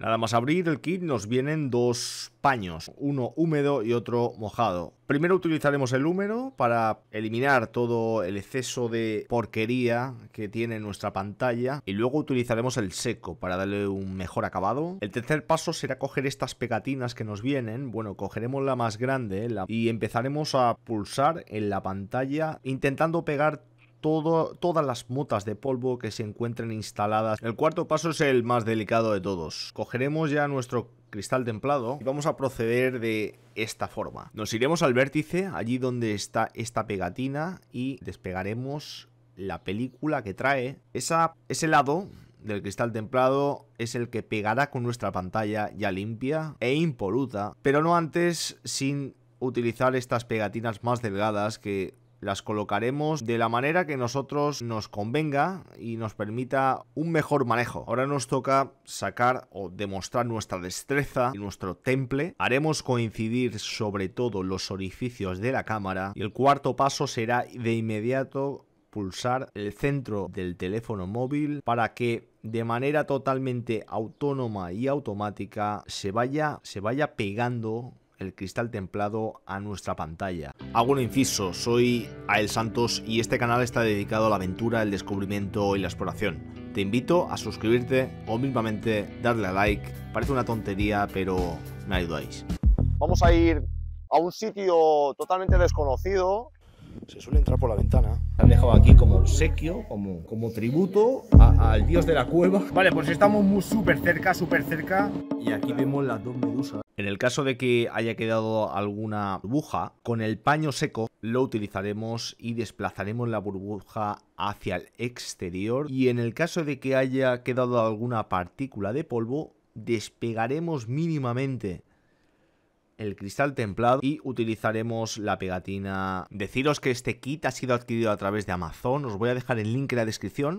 Nada más abrir el kit nos vienen dos paños, uno húmedo y otro mojado. Primero utilizaremos el húmedo para eliminar todo el exceso de porquería que tiene nuestra pantalla y luego utilizaremos el seco para darle un mejor acabado. El tercer paso será coger estas pegatinas que nos vienen, bueno, cogeremos la más grande y empezaremos a pulsar en la pantalla intentando pegar todas las motas de polvo que se encuentren instaladas. El cuarto paso es el más delicado de todos. Cogeremos ya nuestro cristal templado y vamos a proceder de esta forma. Nos iremos al vértice, allí donde está esta pegatina y despegaremos la película que trae. Esa, ese lado del cristal templado es el que pegará con nuestra pantalla ya limpia e impoluta, pero no antes sin utilizar estas pegatinas más delgadas que las colocaremos de la manera que nosotros nos convenga y nos permita un mejor manejo. Ahora nos toca sacar o demostrar nuestra destreza y nuestro temple. Haremos coincidir sobre todo los orificios de la cámara y el cuarto paso será de inmediato pulsar el centro del teléfono móvil para que de manera totalmente autónoma y automática se vaya, se vaya pegando el cristal templado a nuestra pantalla. Hago un inciso, soy Ael Santos y este canal está dedicado a la aventura, el descubrimiento y la exploración. Te invito a suscribirte o mismamente darle a like. Parece una tontería, pero me ayudáis. Vamos a ir a un sitio totalmente desconocido. Se suele entrar por la ventana. Han dejado aquí como obsequio, como, como tributo al dios de la cueva. Vale, pues estamos muy súper cerca, súper cerca. Y aquí vemos las dos medusas. En el caso de que haya quedado alguna burbuja, con el paño seco lo utilizaremos y desplazaremos la burbuja hacia el exterior. Y en el caso de que haya quedado alguna partícula de polvo, despegaremos mínimamente el cristal templado y utilizaremos la pegatina. Deciros que este kit ha sido adquirido a través de Amazon, os voy a dejar el link en la descripción